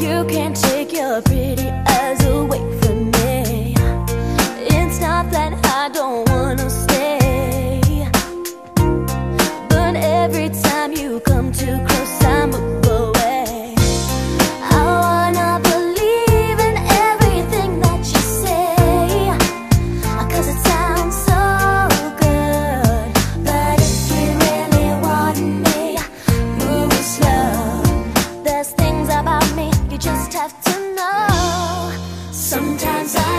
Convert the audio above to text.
you can't take your pretty eyes away You just have to know. Sometimes I